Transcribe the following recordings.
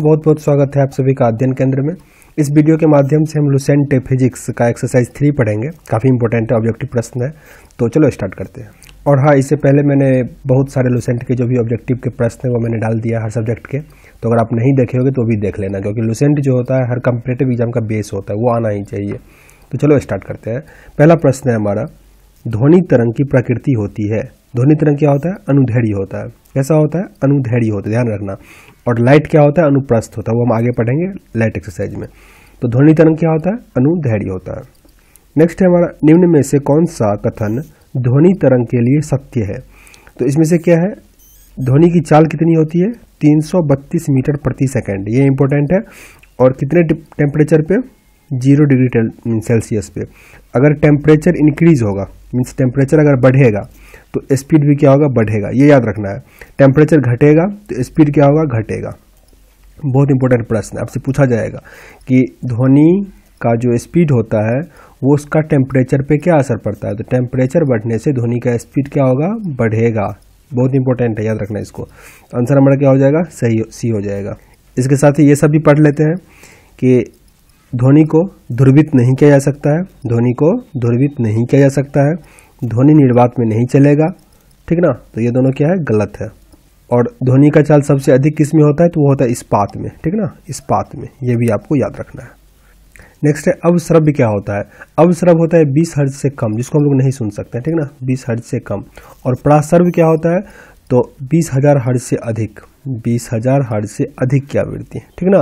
बहुत बहुत स्वागत है आप सभी का अध्ययन केंद्र में। इस वीडियो के माध्यम से हम लुसेंट फिजिक्स का एक्सरसाइज थ्री पढ़ेंगे। काफ़ी इंपॉर्टेंट ऑब्जेक्टिव प्रश्न है। तो चलो स्टार्ट करते हैं। और हाँ इससे पहले मैंने बहुत सारे लुसेंट के जो भी ऑब्जेक्टिव के प्रश्न हैं, वो मैंने डाल दिया हर सब्जेक्ट के। तो अगर आप नहीं देखे होगे तो भी देख लेना, क्योंकि लुसेंट जो होता है, हर कंपिटेटिव एग्ज़ाम का बेस होता है, वो आना ही चाहिए। तो चलो स्टार्ट करते हैं। पहला प्रश्न है हमारा, ध्वनि तरंग की प्रकृति होती है। ध्वनि तरंग क्या होता है? अनुधैर्य होता है। कैसा होता है? अनुधैर्य होता है। ध्यान रखना। और लाइट क्या होता है? अनुप्रस्थ होता है। वो हम आगे पढ़ेंगे लाइट एक्सरसाइज में। तो ध्वनि तरंग क्या होता है? अनुधैर्य होता है। नेक्स्ट है हमारा निम्न में से कौन सा कथन ध्वनि तरंग के लिए सत्य है? तो इसमें से क्या है? ध्वनि की चाल कितनी होती है? 332 मीटर प्रति सेकंड ये इंपॉर्टेंट है। और कितने टेम्परेचर पे? ज़ीरो डिग्री सेल्सियस पे। अगर टेम्परेचर इंक्रीज होगा मीन्स टेम्परेचर अगर बढ़ेगा तो स्पीड भी क्या होगा? बढ़ेगा। ये याद रखना है। टेम्परेचर घटेगा तो स्पीड क्या होगा? घटेगा। बहुत इंपॉर्टेंट प्रश्न आपसे पूछा जाएगा कि ध्वनि का जो स्पीड होता है, वो उसका टेम्परेचर पे क्या असर पड़ता है? तो टेम्परेचर बढ़ने से ध्वनि का स्पीड क्या होगा? बढ़ेगा। बहुत इंपॉर्टेंट है। याद रखना इसको। आंसर हमारा क्या हो जाएगा? सही सी हो जाएगा। इसके साथ ही ये सब भी पढ़ लेते हैं कि ध्वनि को ध्रुवित नहीं किया जा सकता है। ध्वनि को ध्रुवित नहीं किया जा सकता है। ध्वनि निर्वात में नहीं चलेगा, ठीक ना? तो ये दोनों क्या है? गलत है। और ध्वनि का चाल सबसे अधिक किसमें होता है? तो वो होता है इस्पात में, ठीक ना? इस्पात में। ये भी आपको याद रखना है। नेक्स्ट है अवश्रव्य क्या होता है? अवश्रव होता है बीस हर्ज से कम, जिसको हम लोग नहीं सुन सकते, ठीक ना? बीस हर्ज से कम। और प्रासर्व क्या होता है? तो बीस हज़ार हर्ज से अधिक, बीस हज़ार हर्ज से अधिक की आवृत्ति, ठीक ना?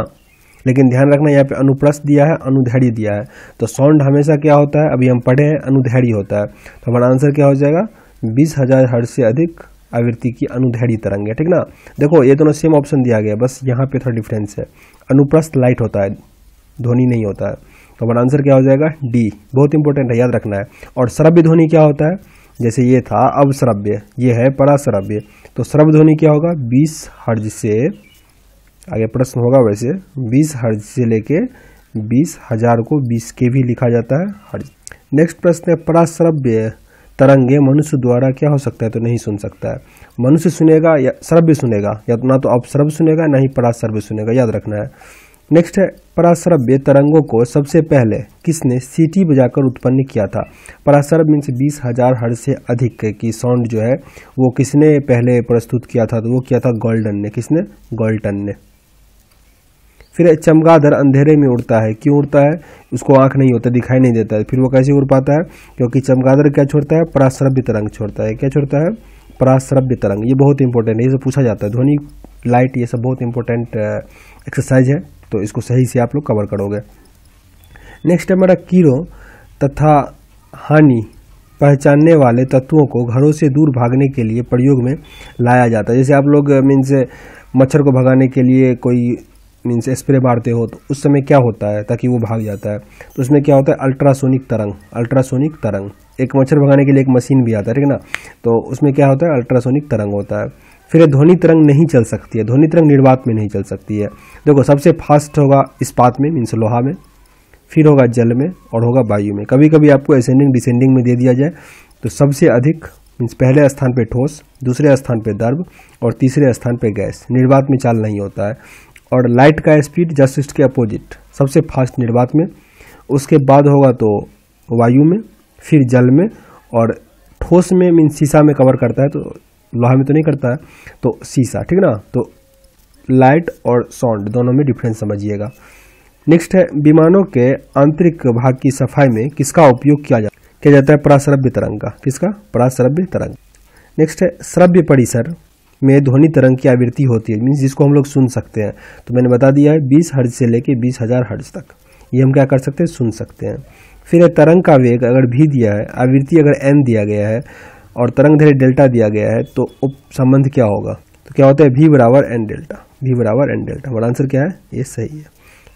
लेकिन ध्यान रखना, यहाँ पे अनुप्रस्थ दिया है, अनुधैर्य दिया है। तो साउंड हमेशा क्या होता है? अभी हम पढ़े हैं, अनुधैर्य होता है। तो हमारा आंसर क्या हो जाएगा? बीस हज़ार हर्ज से अधिक आवृत्ति की अनुधैर्य तरंग है, ठीक ना? देखो, ये दोनों सेम ऑप्शन दिया गया बस यहाँ पे थोड़ा डिफरेंस है। अनुप्रस्थ लाइट होता है, ध्वनि नहीं होता है। तो हमारा आंसर क्या हो जाएगा? डी बहुत इंपॉर्टेंट है, याद रखना है। और श्रव्य ध्वनि क्या होता है? जैसे ये था अब श्रव्य ये है पराश्रव्य। तो श्रव्य ध्वनि क्या होगा? 20 हर्ज से आगे प्रश्न होगा वैसे 20 हर्ज से लेके बीस हज़ार को 20 के भी लिखा जाता है हर्ज। नेक्स्ट प्रश्न है, पराश्रव्य तरंगे मनुष्य द्वारा क्या हो सकता है? तो नहीं सुन सकता है। मनुष्य सुनेगा या श्रव्य सुनेगा? या ना तो अपश्रव्य सुनेगा, ना ही पराश्रव्य सुनेगा, याद रखना है। नेक्स्ट है, पराश्रव्य तरंगों को सबसे पहले किसने सीटी बजाकर उत्पन्न किया था? पराश्रव्य मीन्स बीस हज़ार हर्ज से अधिक की साउंड जो है, वो किसने पहले प्रस्तुत किया था? तो वो किया था गोल्डन ने। किसने? गोल्टन ने। फिर चमगादड़ अंधेरे में उड़ता है। क्यों उड़ता है? उसको आँख नहीं होता, दिखाई नहीं देता है। फिर वो कैसे उड़ पाता है? क्योंकि चमगादड़ क्या छोड़ता है? पराश्रव्य तरंग छोड़ता है। क्या छोड़ता है? पराश्रव्य तरंग। ये बहुत इंपॉर्टेंट है, ये सब पूछा जाता है। ध्वनि लाइट ये सब बहुत इंपॉर्टेंट एक्सरसाइज है। तो इसको सही से आप लोग कवर करोगे। नेक्स्ट है हमारा कीड़ों तथा हानि। पहचानने वाले तत्वों को घरों से दूर भागने के लिए प्रयोग में लाया जाता है। जैसे आप लोग, मीन्स, मच्छर को भगाने के लिए कोई मीन्स स्प्रे मारते हो तो उस समय क्या होता है ताकि वो भाग जाता है? तो उसमें क्या होता है? अल्ट्रासोनिक तरंग अल्ट्रासोनिक तरंग। एक मच्छर भगाने के लिए एक मशीन भी आता है, ठीक है ना? तो उसमें क्या होता है? अल्ट्रासोनिक तरंग होता है। फिर ये ध्वनि तरंग नहीं चल सकती है। ध्वनि तरंग निर्वात में नहीं चल सकती है। देखो, सबसे फास्ट होगा इस्पात में मीन्स लोहा में, फिर होगा जल में, और होगा वायु में। कभी कभी आपको असेंडिंग डिसेंडिंग में दे दिया जाए तो सबसे अधिक मीन्स पहले स्थान पे ठोस, दूसरे स्थान पे दर्भ, और तीसरे स्थान पे गैस। निर्वात में चाल नहीं होता है। और लाइट का स्पीड जस्ट इसके अपोजिट, सबसे फास्ट निर्वात में। उसके बाद होगा तो वायु में, फिर जल में, और ठोस में मीन शीशा में कवर करता है तो लोहा में तो नहीं करता है तो शीशा, ठीक ना? तो लाइट और साउंड दोनों में डिफरेंस समझिएगा। नेक्स्ट है, विमानों के आंतरिक भाग की सफ़ाई में किसका उपयोग किया जाता किया जाता है? पराश्रव्य तरंग का। किसका? पराश्रव्य तरंग। नेक्स्ट है, श्रव्य परिसर। में ध्वनि तरंग की आवृत्ति होती है मीन्स जिसको हम लोग सुन सकते हैं। तो मैंने बता दिया है, बीस हर्ज से लेके बीस हज़ार हर्ज तक। ये हम क्या कर सकते हैं? सुन सकते हैं। फिर तरंग का वेग अगर भी दिया है, आवृत्ति अगर एन दिया गया है, और तरंग धैर्य डेल्टा दिया गया है तो उप संबंध क्या होगा? तो क्या होता है? भी बराबर एन डेल्टा भी बराबर एन डेल्टा। हमारा आंसर क्या है? ये सही है।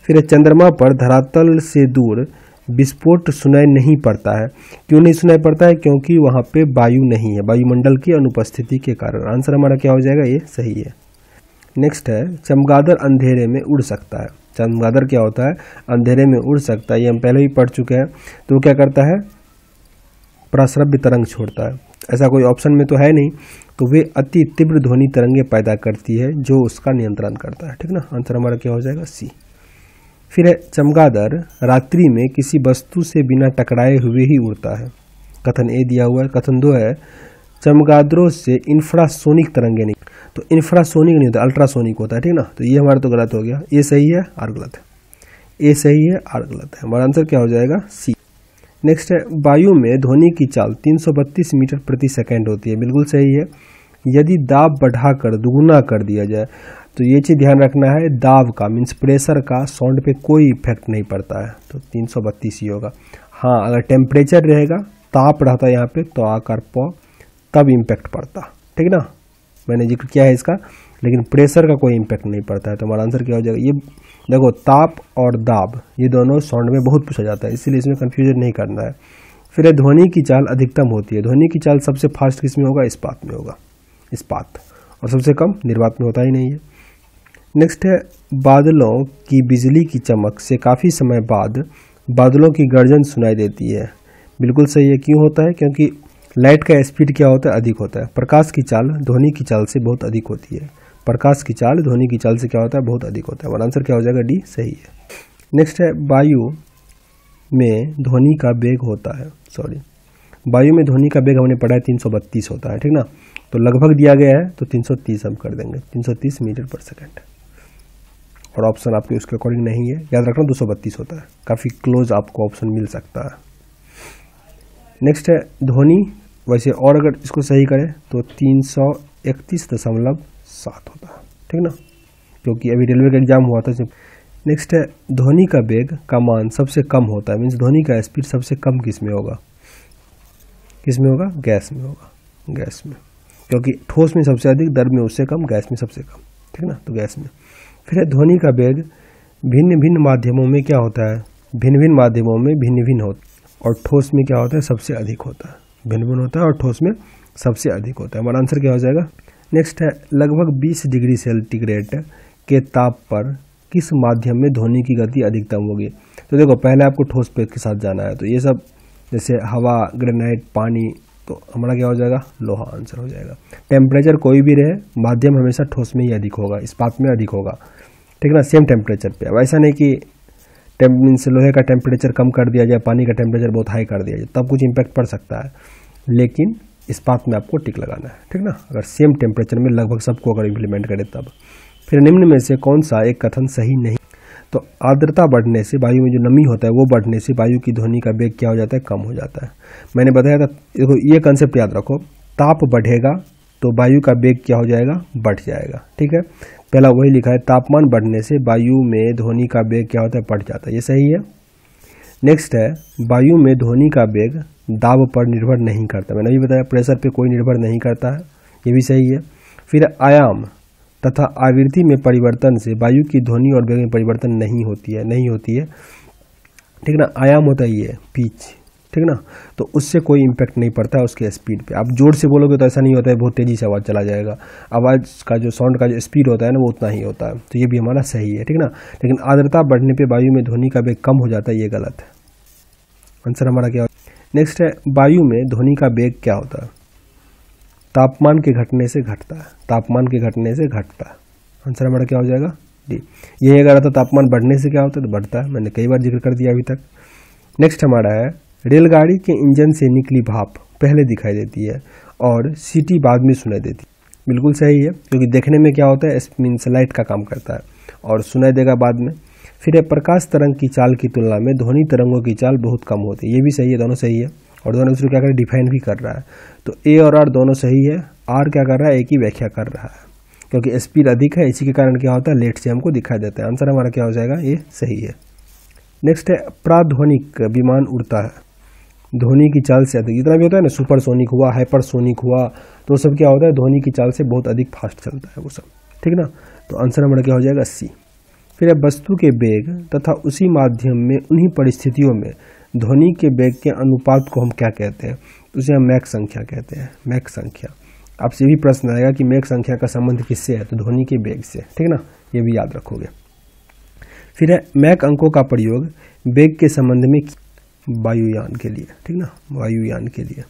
फिर चंद्रमा पर धरातल से दूर विस्फोट सुनाई नहीं पड़ता है। क्यों नहीं सुनाई पड़ता है? क्योंकि वहाँ पे वायु नहीं है। वायुमंडल की अनुपस्थिति के कारण। आंसर हमारा क्या हो जाएगा? ये सही है। नेक्स्ट है, चमगादड़ अंधेरे में उड़ सकता है। चमगादड़ क्या होता है? अंधेरे में उड़ सकता है। ये हम पहले ही पढ़ चुके हैं। तो क्या करता है? प्रसरभ्य तरंग छोड़ता है। ऐसा कोई ऑप्शन में तो है नहीं। तो वे अति तीव्र ध्वनि तरंगे पैदा करती है, जो उसका नियंत्रण करता है। ठीक ना? आंसर हमारा क्या हो जाएगा? सी। फिर चमगादड़ रात्रि में किसी वस्तु से बिना टकराए हुए ही उड़ता है। कथन ए दिया हुआ है, कथन दो है, चमगादड़ों से इंफ्रासोनिक तरंगे नहीं तो इंफ्रासोनिक नहीं होता अल्ट्रासोनिक होता है, ठीक ना? तो ये हमारा तो गलत हो गया। ये सही है, आर गलत है। ए सही है, आर गलत है। हमारा आंसर क्या हो जाएगा? सी। नेक्स्ट है, वायु में ध्वनि की चाल 332 मीटर प्रति सेकंड होती है। बिल्कुल सही है। यदि दाब बढ़ाकर, दुगुना कर दिया जाए तो ये चीज़ ध्यान रखना है दाब का मीन्स प्रेशर का साउंड पे कोई इफ़ेक्ट नहीं पड़ता है। तो 332 ही होगा। हाँ अगर टेम्परेचर रहेगा, ताप रहता है यहाँ पे तो आकर प, तब इम्पैक्ट पड़ता। ठीक ना? मैंने ज़िक्र किया है इसका, लेकिन प्रेशर का कोई इम्पैक्ट नहीं पड़ता है। तो हमारा आंसर क्या हो जाएगा? ये देखो, ताप और दाब, ये दोनों साउंड में बहुत पूछा जाता है, इसीलिए इसमें कन्फ्यूज़न नहीं करना है। फिर ध्वनि की चाल अधिकतम होती है। ध्वनि की चाल सबसे फास्ट किसमें होगा? इस्पात में होगा। इस्पात। और सबसे कम निर्वात में होता ही नहीं है। नेक्स्ट है बादलों की बिजली की चमक से काफ़ी समय बाद बादलों की गर्जन सुनाई देती है। बिल्कुल सही है, क्यों होता है? क्योंकि लाइट का स्पीड क्या होता है? अधिक होता है। प्रकाश की चाल ध्वनि की चाल से बहुत अधिक होती है। प्रकाश की चाल ध्वनि की चाल से क्या होता है? बहुत अधिक होता है। हमारा आंसर क्या हो जाएगा? डी सही है। नेक्स्ट है, वायु में ध्वनि का वेग होता है। सॉरी वायु में ध्वनि का वेग हमने पढ़ा है, तीन सौ बत्तीस होता है। ठीक ना? तो लगभग दिया गया है तो 330 हम कर देंगे। 330 मीटर पर सेकंड। और ऑप्शन आपके उसके अकॉर्डिंग नहीं है। याद रखना दो सौ बत्तीस होता है। काफ़ी क्लोज आपको ऑप्शन मिल सकता है। नेक्स्ट है ध्वनि। वैसे और अगर इसको सही करें तो तीन सौ इकतीस दशमलव सात होता है। ठीक ना? क्योंकि अभी रेलवे का एग्ज़ाम हुआ था नेक्स्ट है ध्वनि का वेग का मान सबसे कम होता है। मीन्स ध्वनि का स्पीड सबसे कम किसमें होगा? किसमें होगा? गैस में होगा। गैस में। क्योंकि ठोस में सबसे अधिक, दर में उससे कम, गैस में सबसे कम। ठीक ना? तो गैस में। फिर ध्वनि का वेग भिन्न भिन्न माध्यमों में क्या होता है? भिन्न भिन्न माध्यमों में भिन्न भिन्न होता और ठोस में क्या होता है? सबसे अधिक होता है। भिन्न भिन्न होता है और ठोस में सबसे अधिक होता है। हमारा आंसर क्या हो जाएगा? नेक्स्ट है, लगभग 20 डिग्री सेंटीग्रेड के ताप पर किस माध्यम में ध्वनि की गति अधिकतम होगी? तो देखो, पहले आपको ठोस पे के साथ जाना है। तो ये सब, जैसे हवा, ग्रेनाइट, पानी तो हमारा क्या हो जाएगा? लोहा आंसर हो जाएगा। टेम्परेचर कोई भी रहे, माध्यम हमेशा ठोस में ही अधिक होगा, इस्पात में अधिक होगा। ठीक है ना सेम टेम्परेचर पे अब ऐसा नहीं कि मीन्स लोहे का टेम्परेचर कम कर दिया जाए, पानी का टेम्परेचर बहुत हाई कर दिया जाए, तब कुछ इम्पैक्ट पड़ सकता है। लेकिन इस्पात में आपको टिक लगाना है, ठीक ना? अगर सेम टेम्परेचर में लगभग सबको अगर इम्प्लीमेंट करें तब। फिर निम्न में से कौन सा एक कथन सही नहीं? तो आर्द्रता बढ़ने से वायु में जो नमी होता है, वो बढ़ने से वायु की ध्वनि का वेग क्या हो जाता है? कम हो जाता है। मैंने बताया था, देखो, ये कंसेप्ट याद रखो। ताप बढ़ेगा तो वायु का वेग क्या हो जाएगा? बढ़ जाएगा, ठीक है? पहला वही लिखा है, तापमान बढ़ने से वायु में ध्वनि का वेग क्या होता है? बढ़ जाता है। ये सही है। नेक्स्ट है, वायु में ध्वनि का वेग दाब पर निर्भर नहीं करता। मैंने अभी बताया, प्रेशर पे कोई निर्भर नहीं करता है। ये भी सही है। फिर आयाम तथा आवृत्ति में परिवर्तन से वायु की ध्वनि और वेग में परिवर्तन नहीं होती है, नहीं होती है। ठीक ना? आयाम होता ही है पीच। ठीक ना? तो उससे कोई इम्पैक्ट नहीं पड़ता है उसके स्पीड पे। आप ज़ोर से बोलोगे तो ऐसा नहीं होता है, बहुत तेज़ी से आवाज़ चला जाएगा। आवाज़ का जो साउंड का जो स्पीड होता है ना, वो उतना ही होता है। तो ये भी हमारा सही है, ठीक ना? लेकिन आर्द्रता बढ़ने पे वायु में ध्वनि का वेग कम हो जाता है, ये गलत है। आंसर हमारा क्या नेक्स्ट है, वायु में ध्वनि का वेग क्या होता है? तापमान के घटने से घटता है। तापमान के घटने से घटता है। आंसर हमारा क्या हो जाएगा? डी यही अगर आता तापमान बढ़ने से क्या होता है? तो बढ़ता है। मैंने कई बार ज़िक्र कर दिया अभी तक। नेक्स्ट हमारा है रेलगाड़ी के इंजन से निकली भाप पहले दिखाई देती है और सीटी बाद में सुनाई देती है। बिल्कुल सही है, क्योंकि देखने में क्या होता है मीन्स लाइट का काम करता है और सुनाई देगा बाद में। फिर यह प्रकाश तरंग की चाल की तुलना में ध्वनि तरंगों की चाल बहुत कम होती है। ये भी सही है, दोनों सही है और दोनों दूसरे क्या कर डिफाइन भी कर रहा है। तो ए और आर दोनों सही है आर क्या कर रहा है एक ही व्याख्या कर रहा है, क्योंकि स्पीड अधिक है, इसी के कारण क्या होता है लेट से हमको दिखाई देता है। आंसर हमारा क्या हो जाएगा, ये सही है। नेक्स्ट है, प्राध्वनिक विमान उड़ता है। ध्वनि की चाल से अधिक। जितना भी होता है ना, सुपर सोनिक हुआ, हाइपर सोनिक हुआ तो सब क्या होता है, धोनी की चाल से बहुत अधिक फास्ट चलता है वो सब। ठीक ना? तो आंसर हमारा क्या हो जाएगा? अस्सी फिर वस्तु के बेग तथा उसी माध्यम में, उन्हीं परिस्थितियों में ध्वनि के बेग के अनुपात को हम क्या कहते हैं? उसे हम मैक संख्या कहते हैं। मैक संख्या। आपसे भी प्रश्न आएगा कि मैक संख्या का संबंध किससे है? तो ध्वनि के बेग से। ठीक ना? ये भी याद रखोगे। फिर है मैक अंकों का प्रयोग बेग के संबंध में वायुयान के लिए, ठीक ना? वायुयान के लिए।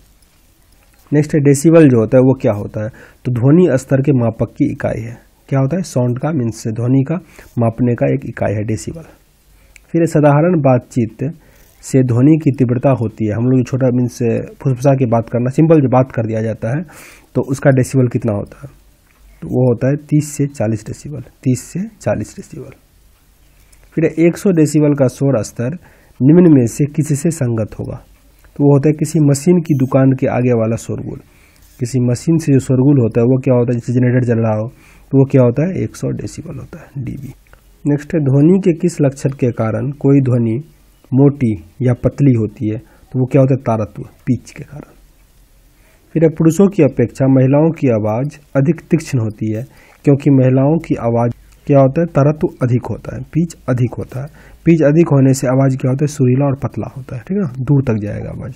नेक्स्ट है डेसिबल जो होता है, वो क्या होता है? तो ध्वनि स्तर के मापक की इकाई है। क्या होता है? साउंड का मीन्स ध्वनि का मापने का एक इकाई है डेसिबल फिर साधारण बातचीत से ध्वनि की तीव्रता होती है। हम लोग छोटा मीन्स फुसफुसा की बात करना, सिंपल जो बात कर दिया जाता है तो उसका डेसिबल कितना होता है? तो वो होता है तीस से चालीस डेसिबल तीस से चालीस डेसिबल फिर एक सौ डेसिबल का शोर स्तर निम्न में से किसी से संगत होगा। तो वो होता है किसी मशीन की दुकान के आगे वाला शोरगुल। किसी मशीन से जो शोरगुल होता है, वो क्या होता है? जैसे जनरेटर चल रहा हो तो वो क्या होता है? 100 डेसिबल होता है, डीबी। नेक्स्ट है, ध्वनि के किस लक्षण के कारण कोई ध्वनि मोटी या पतली होती है तो वो क्या होता है? तारत्व, पीच के कारण। फिर पुरुषों की अपेक्षा, महिलाओं की आवाज़ अधिक तीक्ष्ण होती है, क्योंकि महिलाओं की आवाज़ क्या होता है? तरत्व अधिक होता है, पीच अधिक होता है। पीच अधिक होने से आवाज़ क्या होता है? सुरीला और पतला होता है, ठीक है ना? दूर तक जाएगा आवाज़।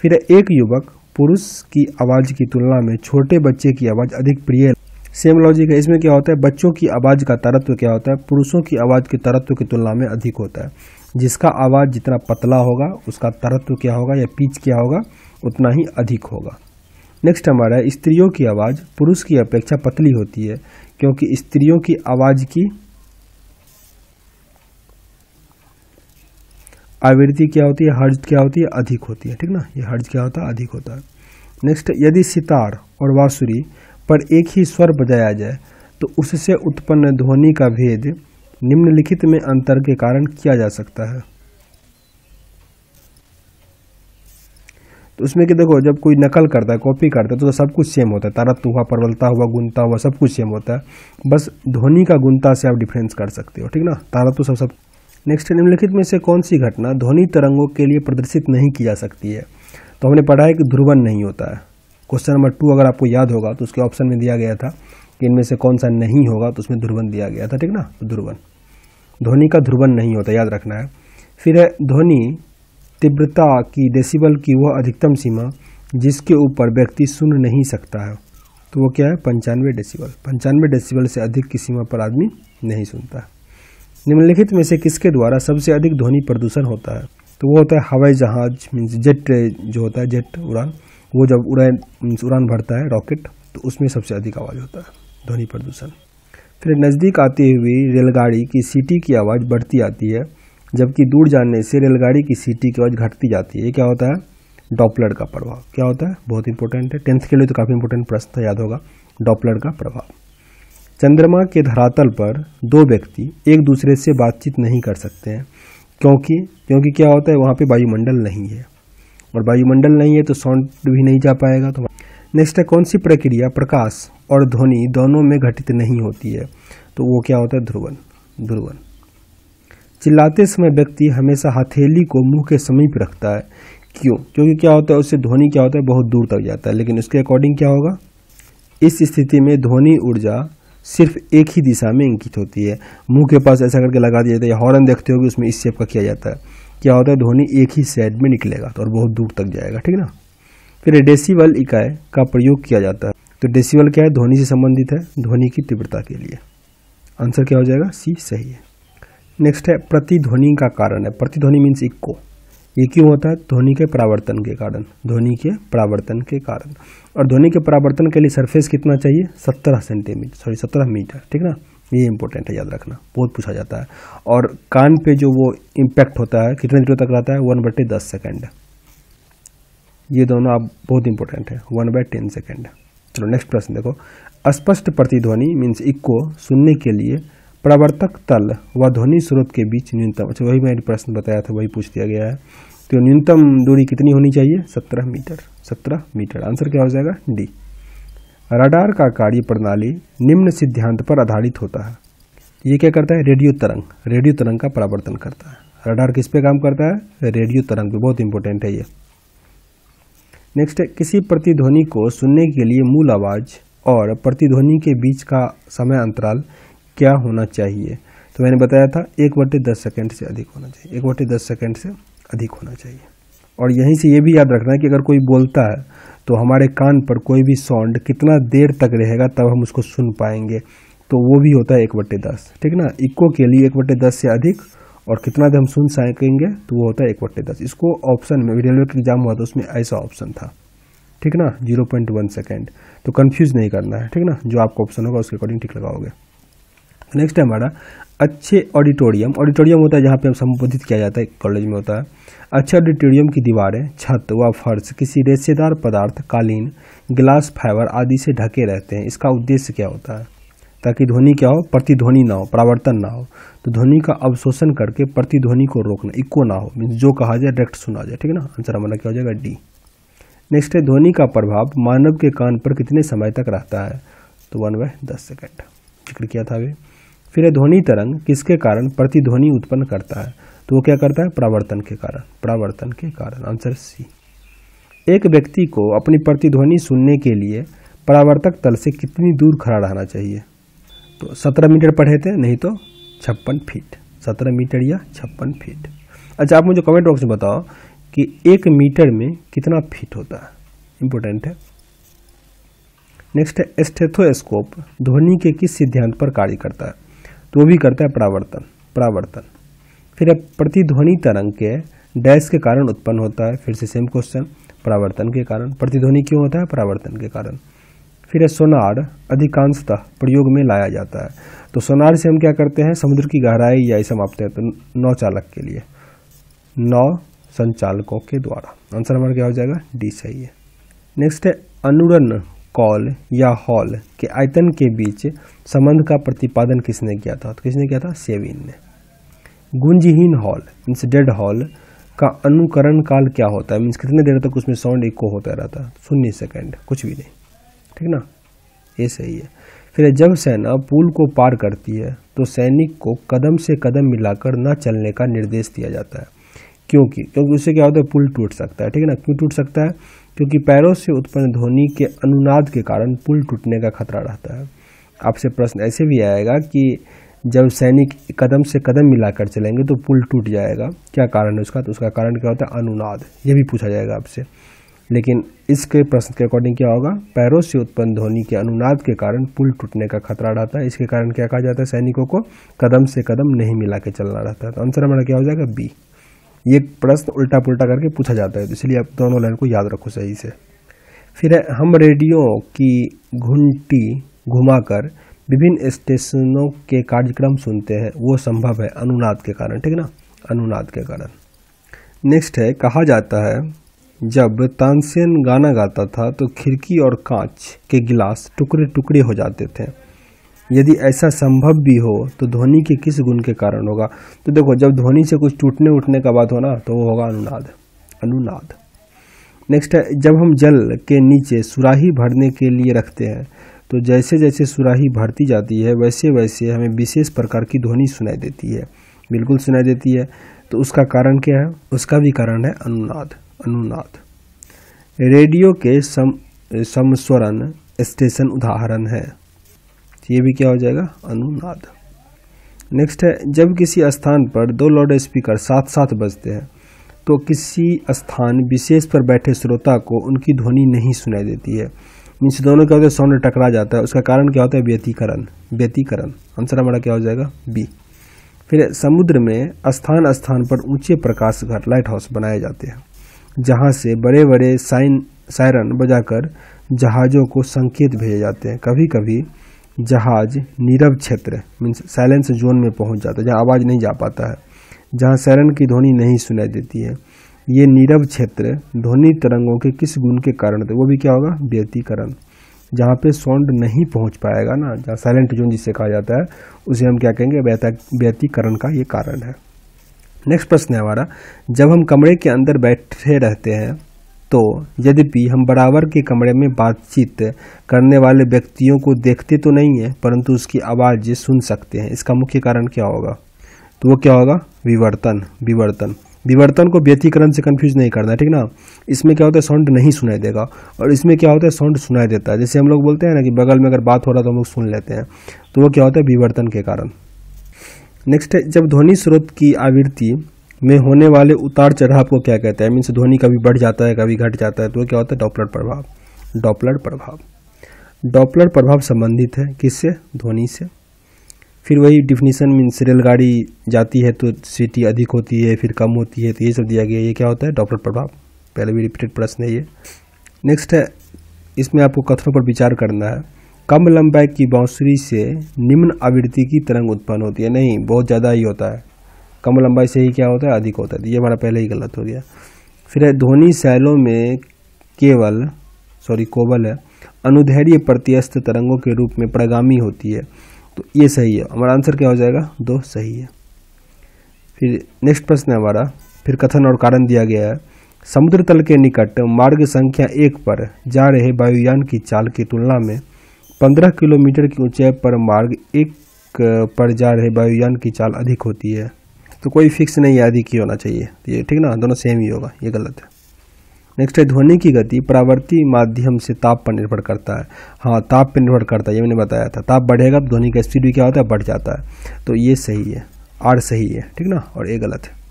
फिर एक युवक पुरुष की आवाज़ की तुलना में छोटे बच्चे की आवाज़ अधिक प्रिय। सेम लॉजिक है। इसमें क्या होता है? बच्चों की आवाज़ का तरत्व क्या होता है? पुरुषों की आवाज़ के तरत्व की तुलना में अधिक होता है। जिसका आवाज़ जितना पतला होगा, उसका तरत्व क्या होगा या पीच क्या होगा? उतना ही अधिक होगा। नेक्स्ट हमारा है, स्त्रियों की आवाज़, पुरुष की अपेक्षा पतली होती है। क्योंकि स्त्रियों की आवाज़ की आवृत्ति क्या होती है? हर्ज क्या होती है? अधिक होती है, ठीक ना? ये हर्ज क्या होता है? अधिक होता है। नेक्स्ट यदि सितार और बांसुरी पर एक ही स्वर बजाया जाए तो उससे उत्पन्न ध्वनि का भेद निम्नलिखित में अंतर के कारण किया जा सकता है। तो उसमें कि देखो जब कोई नकल करता है कॉपी करता है तो, सब कुछ सेम होता है। तारत हुआ परवलता हुआ गुनता हुआ सब कुछ सेम होता है। बस ध्वनि का गुनता से आप डिफरेंस कर सकते हो ठीक ना? तारत सब सब। नेक्स्ट निम्नलिखित में से कौन सी घटना ध्वनि तरंगों के लिए प्रदर्शित नहीं की जा सकती है? तो हमने पढ़ा है कि ध्रुवन नहीं होता है। क्वेश्चन नंबर टू अगर आपको याद होगा तो उसके ऑप्शन में दिया गया था कि इनमें से कौन सा नहीं होगा तो उसमें ध्रुवन दिया गया था ठीक ना? ध्रुवन। ध्वनि का ध्रुवन नहीं होता याद रखना है। फिर है ध्वनि तीव्रता की डेसिबल की वह अधिकतम सीमा, जिसके ऊपर व्यक्ति सुन नहीं सकता है तो वो क्या है? पंचानवे डेसिबल पंचानवे डेसिबल से अधिक की सीमा पर आदमी नहीं सुनता निम्नलिखित में से किसके द्वारा सबसे अधिक ध्वनि प्रदूषण होता है? तो वो होता है हवाई जहाज़ मीन्स जेट जो होता है, जेट उड़ान। वो जब उड़ान मीन्स उड़ान भरता है, रॉकेट तो उसमें सबसे अधिक आवाज़ होता है, ध्वनि प्रदूषण। फिर नज़दीक आती हुई रेलगाड़ी की सीटी की आवाज़ बढ़ती आती है जबकि दूर जाने से रेलगाड़ी की सीटी की आवाज़ घटती जाती है। ये क्या होता है? डॉपलर का प्रभाव। क्या होता है? बहुत इंपॉर्टेंट है। टेंथ के लिए तो काफ़ी इंपॉर्टेंट प्रश्न था, याद होगा। डॉपलर का प्रभाव। चंद्रमा के धरातल पर दो व्यक्ति एक दूसरे से बातचीत नहीं कर सकते हैं, क्योंकि क्योंकि क्या होता है, वहाँ पे वायुमंडल नहीं है। और वायुमंडल नहीं है तो साउंड भी नहीं जा पाएगा। तो नेक्स्ट है, कौन सी प्रक्रिया, प्रकाश और ध्वनि दोनों में घटित नहीं होती है? तो वो क्या होता है? ध्रुवन। ध्रुवन। चिल्लाते समय व्यक्ति हमेशा हथेली को मुँह के समीप रखता है। क्यों? क्योंकि क्या होता है, उससे ध्वनि क्या होता है, बहुत दूर तक जाता है। लेकिन उसके अकॉर्डिंग क्या होगा? इस स्थिति में ध्वनि ऊर्जा सिर्फ़ एक ही दिशा में इंकित होती है। मुँह के पास ऐसा करके लगा दिया जाता है, या हॉर्न देखते हो उसमें इस शेप का किया जाता है। क्या होता है, ध्वनि एक ही साइड में निकलेगा तो और बहुत दूर तक जाएगा, ठीक ना? फिर डेसिबल इकाई का प्रयोग किया जाता है। तो डेसिबल क्या है? ध्वनि से संबंधित है, ध्वनि की तीव्रता के लिए। आंसर क्या हो जाएगा? सी सही है। नेक्स्ट है, प्रतिध्वनि का कारण है। प्रतिध्वनि मीन्स इक्को ये क्यों होता है? ध्वनि के परावर्तन के कारण। ध्वनि के परावर्तन के कारण। और ध्वनि के परावर्तन के लिए सरफेस कितना चाहिए? सत्रह सेंटीमीटर सॉरी सत्रह मीटर ठीक ना? ये इंपॉर्टेंट है, याद रखना। बहुत पूछा जाता है। और कान पे जो वो इम्पैक्ट होता है, कितने देर तक रहता है? वन बटे दस सेकेंड ये दोनों आप बहुत इंपॉर्टेंट है। वन बाय टेन सेकेंड चलो नेक्स्ट प्रश्न देखो। अस्पष्ट प्रतिध्वनि मीन्स इक्को सुनने के लिए प्रवर्तक तल व ध्वनि स्रोत के बीच न्यूनतम अच्छा वही मैंने प्रश्न बताया था, वही पूछ दिया गया है। तो न्यूनतम दूरी कितनी होनी चाहिए? सत्रह मीटर सत्रह मीटर। आंसर क्या हो जाएगा? डी। रडार का कार्य प्रणाली निम्न सिद्धांत पर आधारित होता है। ये क्या करता है? रेडियो तरंग रेडियो तरंग का परावर्तन करता है। रडार किस पे काम करता है? रेडियो तरंग पे। बहुत इंपॉर्टेंट है ये। नेक्स्ट है, किसी प्रतिध्वनि को सुनने के लिए मूल आवाज़ और प्रतिध्वनि के बीच का समय अंतराल क्या होना चाहिए? तो मैंने बताया था, एक बटे दस सेकेंड से अधिक होना चाहिए। एक बटे दस सेकेंड से अधिक होना चाहिए। और यहीं से ये भी याद रखना है कि अगर कोई बोलता है तो हमारे कान पर कोई भी साउंड कितना देर तक रहेगा, तब हम उसको सुन पाएँगे। तो वो भी होता है एक बट्टे दस। ठीक ना? इक्को के लिए एक बट्टे दस से अधिक, और कितना देर हम सुन सकेंगे तो वो होता है एक बट्टे दस। इसको ऑप्शन में रेलवे का एग्ज़ाम हुआ था, उसमें ऐसा ऑप्शन था। ठीक ना? ज़ीरो पॉइंट वन सेकेंड तो कन्फ्यूज़ नहीं करना है। ठीक ना? जो आपको ऑप्शन होगा, उसके अकॉर्डिंग ठीक लगाओगे। नेक्स्ट है हमारा अच्छे ऑडिटोरियम ऑडिटोरियम होता है जहाँ पे हम संबोधित किया जाता है कॉलेज में होता है। अच्छे ऑडिटोरियम की दीवारें, छत व फर्श, किसी रेशेदार पदार्थ, कालीन ग्लास फाइबर आदि से ढके रहते हैं। इसका उद्देश्य क्या होता है? ताकि ध्वनि क्या हो? प्रतिध्वनि ना हो, परावर्तन ना हो। तो ध्वनि का अवशोषण करके प्रतिध्वनि को रोकना इक्को ना हो मीन्स जो कहा जाए डायरेक्ट सुना जाए। ठीक है ना? आंसर हमारा क्या हो जाएगा? डी नेक्स्ट है, ध्वनि का प्रभाव मानव के कान पर कितने समय तक रहता है? तो वन बाय दस सेकेंड ज़िक्र किया था अभी। फिर ध्वनि तरंग किसके कारण प्रतिध्वनि उत्पन्न करता है? तो वो क्या करता है? प्रावर्तन के कारण। प्रावर्तन के कारण। Answer C. एक व्यक्ति को अपनी प्रतिध्वनि सुनने के लिए परावर्तक तल से कितनी दूर खड़ा रहना चाहिए? तो सत्रह मीटर पढ़े थे, नहीं तो छप्पन फीट। सत्रह मीटर या छप्पन फीट। अच्छा आप मुझे कमेंट बॉक्स में बताओ कि एक मीटर में कितना फीट होता है? इंपॉर्टेंट है। नेक्स्ट है, स्टेथोस्कोप ध्वनि के किस सिद्धांत पर कार्य करता है? तो भी करता है प्रावर्तन प्रावर्तन। फिर अब प्रतिध्वनि तरंग के डैश के कारण उत्पन्न होता है, फिर से सेम क्वेश्चन प्रावर्तन के कारण। प्रतिध्वनि क्यों होता है? प्रावर्तन के कारण। फिर सोनार अधिकांशतः प्रयोग में लाया जाता है। तो सोनार से हम क्या करते हैं? समुद्र की गहराई या ऐसा मापते हैं तो नौ चालक के लिए। नौ संचालकों के द्वारा। आंसर हमारा क्या हो जाएगा? डी सही है नेक्स्ट है अनुरण। कॉल या हॉल के आयतन के बीच संबंध का प्रतिपादन किसने किया था? तो किसने किया था? सेविन ने। गुंजहीन हॉल मीन्स डेड हॉल का अनुकरण काल क्या होता है? मीन्स कितने देर तक उसमें साउंड इको होता रहता? है शून्य सेकेंड, कुछ भी नहीं। ठीक ना? ये सही है। फिर जब सेना पुल को पार करती है तो सैनिक को कदम से कदम मिलाकर न चलने का निर्देश दिया जाता है। क्योंकि? क्योंकि उससे क्या होता है? पुल टूट सकता है। ठीक है ना? क्यों टूट सकता है? क्योंकि पैरों से उत्पन्न ध्वनि के अनुनाद के कारण पुल टूटने का खतरा रहता है। आपसे प्रश्न ऐसे भी आएगा कि जब सैनिक कदम से कदम मिलाकर चलेंगे तो पुल टूट जाएगा। क्या कारण है उसका? तो उसका कारण क्या होता है? अनुनाद। ये भी पूछा जाएगा आपसे। लेकिन इसके प्रश्न के अकॉर्डिंग क्या होगा? पैरों से उत्पन्न ध्वनि के अनुनाद के कारण पुल टूटने का खतरा रहता है। इसके कारण क्या कहा जाता है? सैनिकों को कदम से कदम नहीं मिला के चलना रहता है। तो आंसर हमारा क्या हो जाएगा? बी। ये प्रश्न उल्टा पुल्टा करके पूछा जाता है। तो इसलिए आप दोनों लाइन को याद रखो सही से। फिर हम रेडियो की घुंटी घुमाकर विभिन्न स्टेशनों के कार्यक्रम सुनते हैं। वो संभव है अनुनाद के कारण, ठीक ना? अनुनाद के कारण। नेक्स्ट है, कहा जाता है, जब तानसेन गाना गाता था तो खिड़की और कांच के गिलास टुकड़े टुकड़े हो जाते थे। यदि ऐसा संभव भी हो तो ध्वनि के किस गुण के कारण होगा? तो देखो, जब ध्वनि से कुछ टूटने उठने का बात हो ना तो वो होगा अनुनाद। अनुनाद। नेक्स्ट है, जब हम जल के नीचे सुराही भरने के लिए रखते हैं तो जैसे जैसे सुराही भरती जाती है वैसे वैसे हमें विशेष प्रकार की ध्वनि सुनाई देती है। बिल्कुल सुनाई देती है। तो उसका कारण क्या है? उसका भी कारण है अनुनाद। अनुनाद। रेडियो के सम, समस्वरण स्टेशन उदाहरण है। तो ये भी क्या हो जाएगा? अनुनाद। नेक्स्ट है, जब किसी स्थान पर दो लाउड स्पीकर साथ साथ बजते हैं तो किसी स्थान विशेष पर बैठे श्रोता को उनकी ध्वनि नहीं सुनाई देती है। मीन्स दोनों क्या होता है साउंड टकरा जाता है। उसका कारण क्या होता है? व्यतीकरण। व्यतीकरण। आंसर हमारा क्या हो जाएगा? बी फिर समुद्र में स्थान स्थान पर ऊँचे प्रकाश घर लाइट हाउस बनाए जाते हैं, जहाँ से बड़े बड़े साइन सायरन बजाकर जहाज़ों को संकेत भेजे जाते हैं। कभी कभी जहाज़ नीरव क्षेत्र, मीन्स साइलेंस जोन में पहुँच जाता है, जहाँ आवाज़ नहीं जा पाता है, जहाँ सैरन की ध्वनि नहीं सुनाई देती है। ये नीरव क्षेत्र ध्वनि तरंगों के किस गुण के कारण थे वो भी क्या होगा? व्यतीकरण। जहाँ पे साउंड नहीं पहुँच पाएगा ना, जहाँ साइलेंट जोन जिसे कहा जाता है, उसे हम क्या कहेंगे? व्यतीकरण का ये कारण है। नेक्स्ट प्रश्न है हमारा, जब हम कमरे के अंदर बैठे रहते हैं तो यद्यपि हम बराबर के कमरे में बातचीत करने वाले व्यक्तियों को देखते तो नहीं है, परंतु उसकी आवाज़ सुन सकते हैं। इसका मुख्य कारण क्या होगा? तो वो क्या होगा? विवर्तन विवर्तन। विवर्तन को व्यतीकरण से कंफ्यूज नहीं करना, ठीक ना? इसमें क्या होता है? साउंड नहीं सुनाई देगा। और इसमें क्या होता है? साउंड सुनाई देता है। जैसे हम लोग बोलते हैं ना कि बगल में अगर बात हो रहा तो हम लोग सुन लेते हैं। तो वो क्या होता है? विवर्तन के कारण। नेक्स्ट है, जब ध्वनि स्रोत की आवृत्ति में होने वाले उतार चढ़ाव को क्या कहते हैं? मीन्स ध्वनि कभी बढ़ जाता है, कभी घट जाता है तो क्या होता है? डॉपलर प्रभाव। डॉपलर प्रभाव। डॉपलर प्रभाव संबंधित है किससे? ध्वनि से। फिर वही डिफिनीशन मीन्स रेलगाड़ी जाती है तो सीटी अधिक होती है, फिर कम होती है तो ये सब दिया गया, ये क्या होता है? डॉपलर प्रभाव। पहले भी रिपीटेड प्रश्न है ये। नेक्स्ट है, इसमें आपको कथनों पर विचार करना है। कम लंबाई की बांसुरी से निम्न आवृत्ति की तरंग उत्पन्न होती है। नहीं, बहुत ज़्यादा ही होता है। कम लंबाई से ही क्या होता है? अधिक होता है। ये हमारा पहले ही गलत हो गया। फिर ध्वनि शैलों में केवल सॉरी कोवल है अनुधैर्य प्रत्यस्त तरंगों के रूप में प्रगामी होती है। तो ये सही है। हमारा आंसर क्या हो जाएगा? दो, सही है। फिर नेक्स्ट प्रश्न है हमारा। फिर कथन और कारण दिया गया है। समुद्र तल के निकट मार्ग संख्या एक पर जा रहे वायुयान की चाल की तुलना में पंद्रह किलोमीटर की ऊंचाई पर मार्ग एक पर जा रहे वायुयान की चाल अधिक होती है। तो कोई फिक्स नहीं अधिक ही होना चाहिए। तो ये ठीक ना? दोनों सेम ही होगा। ये गलत है। नेक्स्ट है, ध्वनि की गति परावर्ती माध्यम से ताप पर निर्भर करता है। हाँ ताप पर निर्भर करता है, ये मैंने बताया था। ताप बढ़ेगा तो ध्वनि का स्पीड भी क्या होता है? बढ़ जाता है। तो ये सही है। आर सही है। ठीक ना? और ये गलत है।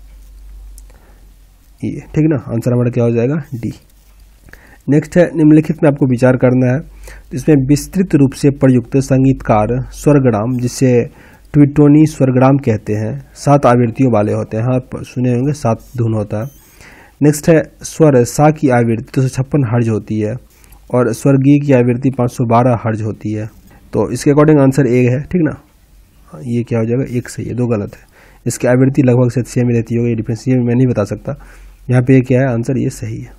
ये, ठीक ना? आंसर हमारा क्या हो जाएगा? डी नेक्स्ट है, निम्नलिखित में आपको विचार करना है। इसमें विस्तृत रूप से प्रयुक्त संगीतकार स्वर्गराम, जिसे ट्विटोनी स्वर्गराम कहते हैं। सात आवृत्तियों वाले होते हैं। हाँ सुने होंगे सात धुन होता है। नेक्स्ट है स्वर सा की आवृत्ति दो सौ छप्पन हर्ज होती है और स्वर्गीय की आवृत्ति पाँच सौ बारह हर्ज होती है। तो इसके अकॉर्डिंग आंसर ए है ठीक ना? हाँ, ये क्या हो जाएगा? एक सही है दो गलत है। इसकी आवृत्ति लगभग से सेम रहती होगी डिफरेंस ये मैं नहीं बता सकता। यहाँ पे क्या है? आंसर ये सही है।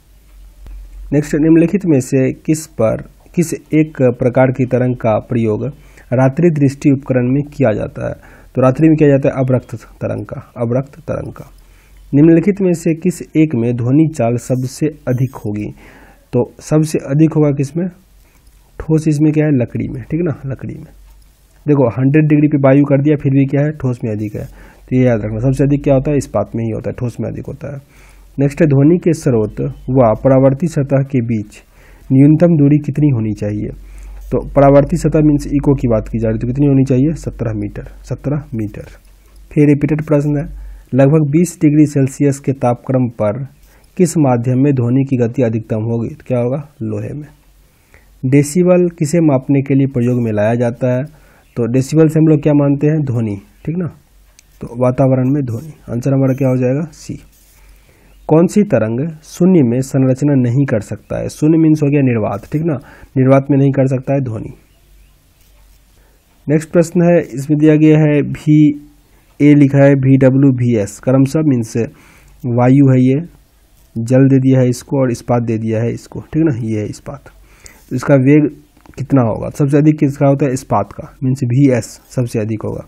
नेक्स्ट निम्नलिखित में से किस पर किस एक प्रकार की तरंग का प्रयोग रात्रि दृष्टि उपकरण में किया जाता है। तो रात्रि में किया जाता है अवरक्त तरंग का अवरक्त तरंग। का निम्नलिखित में से किस एक में ध्वनि चाल सबसे अधिक होगी? तो सबसे अधिक होगा किसमें ठोस इसमें क्या है? लकड़ी में, ठीक है ना? लकड़ी में। देखो 100 डिग्री पे वायु कर दिया, फिर भी क्या है? ठोस में अधिक है। तो ये याद रखना, सबसे अधिक क्या होता है? इस्पात में ही होता है, ठोस में अधिक होता है। नेक्स्ट है, ध्वनि के स्रोत व परावर्ती सतह के बीच न्यूनतम दूरी कितनी होनी चाहिए? तो परावर्ती सतह मीन्स इको की बात की जा रही तो कितनी होनी चाहिए? सत्रह मीटर सत्रह मीटर। फिर रिपीटेड प्रश्न है, लगभग 20 डिग्री सेल्सियस के तापक्रम पर किस माध्यम में ध्वनि की गति अधिकतम होगी? तो क्या होगा? लोहे में। डेसिबल किसे मापने के लिए प्रयोग में लाया जाता है? तो डेसिबल से हम लोग क्या मानते हैं? ध्वनि, ठीक ना? तो वातावरण में ध्वनि। आंसर हमारा क्या हो जाएगा? सी कौन सी तरंग शून्य में संरचना नहीं कर सकता है? शून्य मीन्स हो गया निर्वात, ठीक ना? निर्वात में नहीं कर सकता है, ध्वनि। नेक्स्ट प्रश्न है, इसमें दिया गया है भी ए लिखा है भी डब्ल्यू भी एस क्रमशः मीन्स वायु है ये, जल दे दिया है इसको और इस्पात दे दिया है इसको, ठीक ना? ये है इस्पात। तो इसका वेग कितना होगा? सबसे अधिक किसका होता है? इस्पात का मीन्स भी एस सबसे अधिक होगा।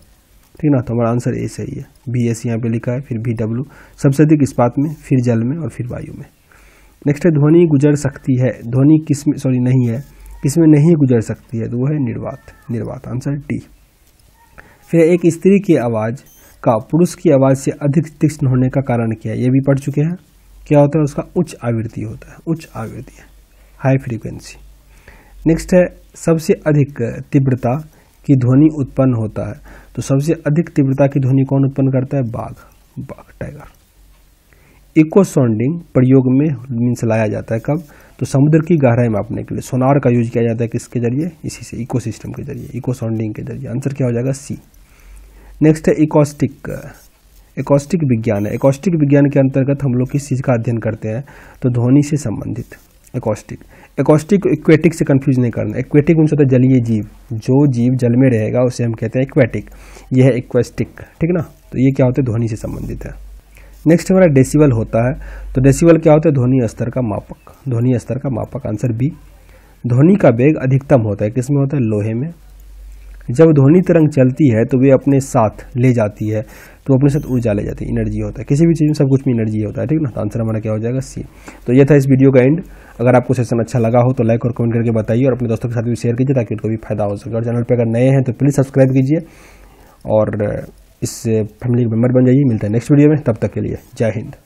ठीक ना तो हमारा आंसर ए सही है। बी एस यहाँ पे लिखा है, फिर बी डब्ल्यू सबसे अधिक इस्पात में, फिर जल में और फिर वायु में। नेक्स्ट है, ध्वनि गुजर सकती है। ध्वनि किसमें सॉरी नहीं है। किसमें नहीं गुजर सकती है तो वो है निर्वात। निर्वात आंसर डी फिर एक स्त्री की आवाज़ का, पुरुष की आवाज़ से अधिक तीक्ष्ण होने का कारण क्या है? ये भी पढ़ चुके हैं। क्या होता है? उसका उच्च आवृत्ति होता है। उच्च आवृत्ति है। हाई फ्रीक्वेंसी नेक्स्ट है, सबसे अधिक तीव्रता की ध्वनि उत्पन्न होता है। तो सबसे अधिक तीव्रता की ध्वनि कौन उत्पन्न करता है? बाघ। बाघ टाइगर इको साउंडिंग प्रयोग में मीन्स लाया जाता है कब? तो समुद्र की गहराई मापने के लिए। सोनार का यूज़ किया जाता है किसके ज़रिए? इसी से इको सिस्टम के ज़रिए। इको साउंडिंग के ज़रिए। आंसर क्या हो जाएगा? सी नेक्स्ट है इकोस्टिक एकॉस्टिक विज्ञान है। एकॉस्टिक विज्ञान के अंतर्गत हम लोग किस चीज़ का अध्ययन करते हैं? तो ध्वनि से संबंधित। एकॉस्टिक एकॉस्टिक इक्वेटिक से कंफ्यूज नहीं करना। इक्वेटिक मीन्स होता है जलीय जीव। जो जीव जल में रहेगा, उसे हम कहते हैं इक्वेटिक यह है इक्वेस्टिक ठीक ना? तो ये क्या होता है? ध्वनि से संबंधित है। नेक्स्ट हमारा डेसिबल होता है। तो डेसिबल क्या होता है? ध्वनि स्तर का मापक। ध्वनि स्तर का मापक आंसर बी ध्वनि का वेग अधिकतम होता है। किसमें होता है? लोहे में। जब ध्वनि तरंग चलती है तो वे अपने साथ ले जाती है तो अपने साथ ऊर्जा ले जाती है एनर्जी होता है। किसी भी चीज़ में सब कुछ में एनर्जी होता है, ठीक ना? तो आंसर हमारा क्या हो जाएगा? सी तो ये था इस वीडियो का एंड अगर आपको सेशन अच्छा लगा हो तो लाइक और कमेंट करके बताइए और अपने दोस्तों के साथ भी शेयर कीजिए ताकि उनको भी फ़ायदा हो सके। और चैनल पर अगर नए हैं तो प्लीज़ सब्सक्राइब कीजिए और इस फैमिली के मेंबर बन जाइए। मिलते हैं नेक्स्ट वीडियो में, तब तक के लिए जय हिंद।